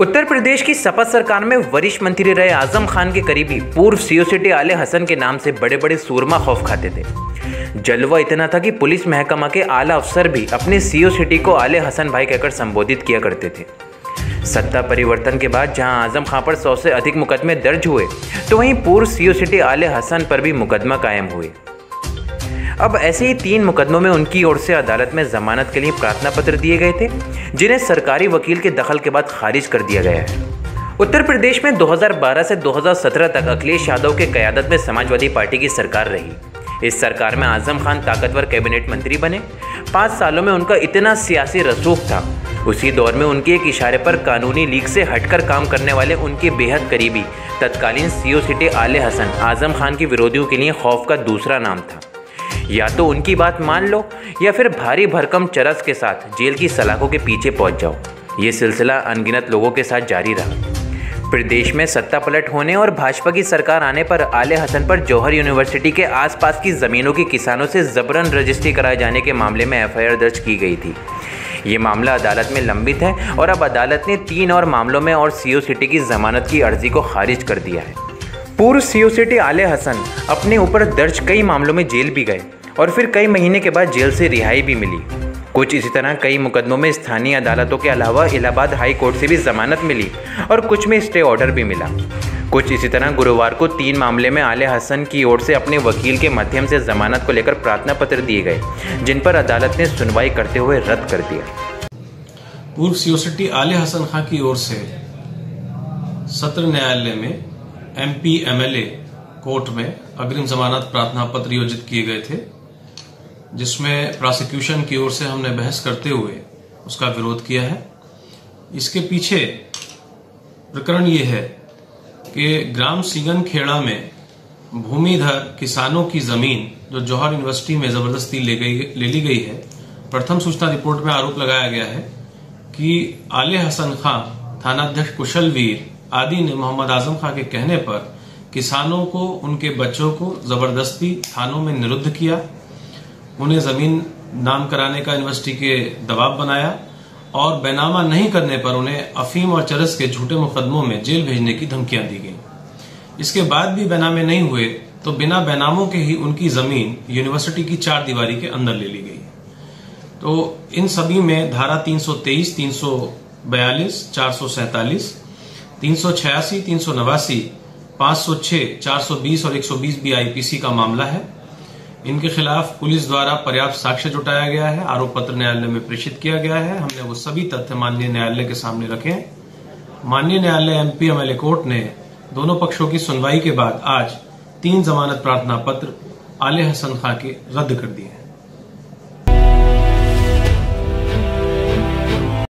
उत्तर प्रदेश की सपा सरकार में वरिष्ठ मंत्री रहे आज़म खान के करीबी पूर्व सीओ सिटी आले हसन के नाम से बड़े बड़े सूरमा खौफ खाते थे। जलवा इतना था कि पुलिस महकमा के आला अफसर भी अपने सीओ सिटी को आले हसन भाई कहकर संबोधित किया करते थे। सत्ता परिवर्तन के बाद जहाँ आज़म खां पर सौ से अधिक मुकदमे दर्ज हुए तो वहीं पूर्व सीओ सिटी आले हसन पर भी मुकदमा कायम हुए। अब ऐसे ही तीन मुकदमों में उनकी ओर से अदालत में जमानत के लिए प्रार्थना पत्र दिए गए थे, जिन्हें सरकारी वकील के दखल के बाद खारिज कर दिया गया है। उत्तर प्रदेश में 2012 से 2017 तक अखिलेश यादव के क्यादत में समाजवादी पार्टी की सरकार रही। इस सरकार में आज़म खान ताकतवर कैबिनेट मंत्री बने। पाँच सालों में उनका इतना सियासी रसूख था। उसी दौर में उनके एक इशारे पर कानूनी लीग से हटकर काम करने वाले उनके बेहद करीबी, तत्कालीन सीओ सिटी आले हसन आज़म खान के विरोधियों के लिए खौफ का दूसरा नाम था। या तो उनकी बात मान लो, या फिर भारी भरकम चरस के साथ जेल की सलाखों के पीछे पहुँच जाओ। ये सिलसिला अनगिनत लोगों के साथ जारी रहा। प्रदेश में सत्ता पलट होने और भाजपा की सरकार आने पर आले हसन पर जौहर यूनिवर्सिटी के आसपास की ज़मीनों के किसानों से जबरन रजिस्ट्री कराए जाने के मामले में एफआईआर दर्ज की गई थी। ये मामला अदालत में लंबित है और अब अदालत ने तीन और मामलों में और सीओ सिटी की जमानत की अर्जी को खारिज कर दिया है। पूर्व सीओ सिटी आले हसन अपने ऊपर दर्ज कई मामलों में जेल भी गए। और फिर कई महीने के बाद जेल से रिहाई भी मिली। कुछ इसी तरह कई मुकदमों में स्थानीय अदालतों के अलावा इलाहाबाद हाई कोर्ट से भी जमानत मिली और कुछ में स्टे ऑर्डर भी मिला। कुछ इसी तरह गुरुवार को तीन मामले में आले हसन की ओर से अपने वकील के माध्यम से जमानत को लेकर प्रार्थना पत्र दिए गए, जिन पर अदालत ने सुनवाई करते हुए रद्द कर दिया। पूर्व सीओसिटी आले हसन खां की ओर से सत्र न्यायालय में एमपी, एमएलए कोर्ट में अग्रिम जमानत प्रार्थना पत्र योजित किए गए थे। जिसमें प्रोसिक्यूशन की ओर से हमने बहस करते हुए उसका विरोध किया है। इसके पीछे प्रकरण ये है कि ग्राम सिगन खेड़ा में भूमिधर किसानों की ज़मीन जो जौहर यूनिवर्सिटी में ज़बरदस्ती ले गई, ले ली गई है, प्रथम सूचना रिपोर्ट में आरोप लगाया गया है कि आले हसन खां, थानाध्यक्ष कुशल वीर, आदि ने मोहम्मद आज़म खां के कहने पर किसानों को, उनके बच्चों को ज़बरदस्ती थानों में निरुद्ध किया। उन्हें ज़मीन नाम कराने का यूनिवर्सिटी के दबाव बनाया और बैनामा नहीं करने पर उन्हें अफीम और चरस के झूठे मुकदमों में जेल भेजने की धमकियाँ दी गई। इसके बाद भी बैनामे नहीं हुए तो बिना बैनामों के ही उनकी ज़मीन यूनिवर्सिटी की चार दीवारी के अंदर ले ली गई। तो इन सभी में धारा 323, 342, 447, 386, 389, 506, 420 और 120 बी आईपीसी का मामला है। इनके खिलाफ पुलिस द्वारा पर्याप्त साक्ष्य जुटाया गया है, आरोप पत्र न्यायालय में प्रेषित किया गया है। हमने वो सभी तथ्य माननीय न्यायालय के सामने रखे हैं। माननीय न्यायालय एमपी एमएलए कोर्ट ने दोनों पक्षों की सुनवाई के बाद आज तीन जमानत प्रार्थना पत्र आले हसन खां के रद्द कर दिए हैं।